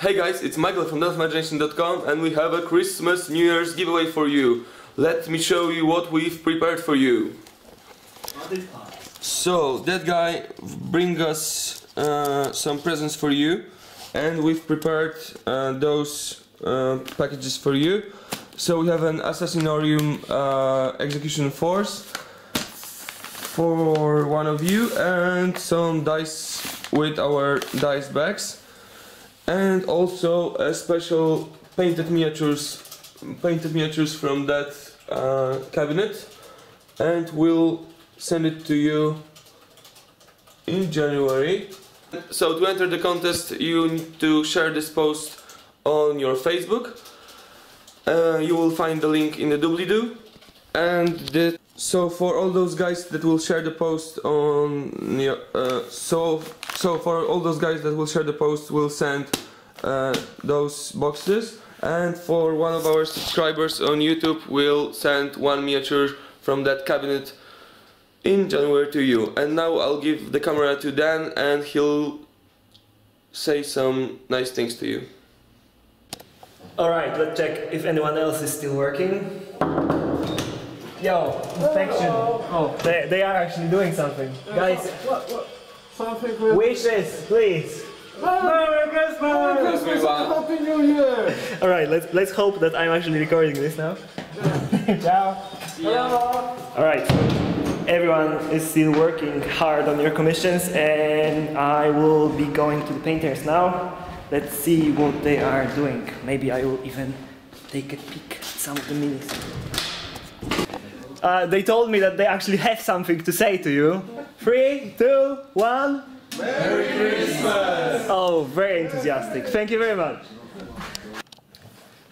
Hey guys, it's Michael from DenofImagination.com and we have a Christmas New Year's giveaway for you. Let me show you what we've prepared for you. So, that guy bring us uh, some presents for you and we've prepared uh, those uh, packages for you. So we have an Assassinorum uh, Execution Force for one of you and some dice with our dice bags and also a special painted miniatures painted miniatures from that uh, cabinet. And we'll send it to you in January. So to enter the contest you need to share this post on your Facebook. Uh, you will find the link in the doobly-doo. And the so for all those guys that will share the post on uh, so so for all those guys that will share the post we'll send uh, those boxes. And for one of our subscribers on YouTube we'll send one miniature from that cabinet in January to you. And now I'll give the camera to Dan and he'll say some nice things to you. Alright, let's check if anyone else is still working. Yo, inspection. Oh. oh, they, they are actually doing something. Guys, What, what? Something with... wishes, please. Merry Christmas! Merry Christmas and Happy New Year! Alright, let's, let's hope that I'm actually recording this now. Ciao. Hello! Alright, everyone is still working hard on your commissions and I will be going to the painters now. Let's see what they are doing. Maybe I will even take a peek at some of the minis. Uh, they told me that they actually have something to say to you. Three, two, one. Merry Christmas! Oh, very enthusiastic. Thank you very much.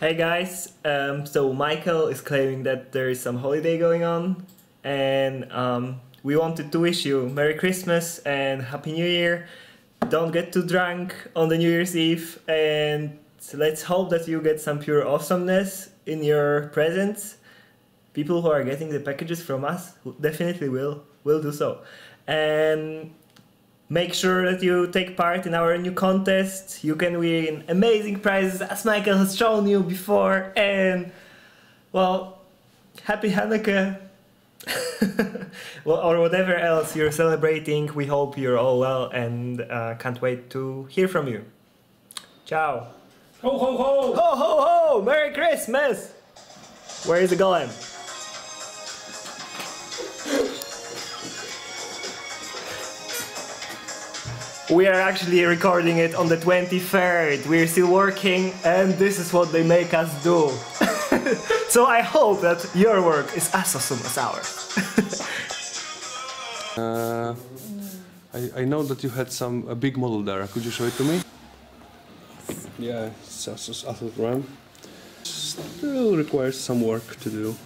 Hey guys, um, so Michael is claiming that there is some holiday going on, and um, we wanted to wish you Merry Christmas and Happy New Year. Don't get too drunk on the New Year's Eve, and let's hope that you get some pure awesomeness in your presents. People who are getting the packages from us definitely will will do so, and Make sure that you take part in our new contest. You can win amazing prizes as Michael has shown you before. And, well, happy Hanukkah. well, or whatever else you're celebrating. We hope you're all well and uh, can't wait to hear from you. Ciao. Ho ho ho! Ho ho ho! Merry Christmas! Where is the golem? We are actually recording it on the 23rd. We're still working, and this is what they make us do. so I hope that your work is as awesome as ours. Uh, I, I know that you had some a big model there. Could you show it to me? Yeah, it's Asus Asus RAM. Still requires some work to do.